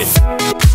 it.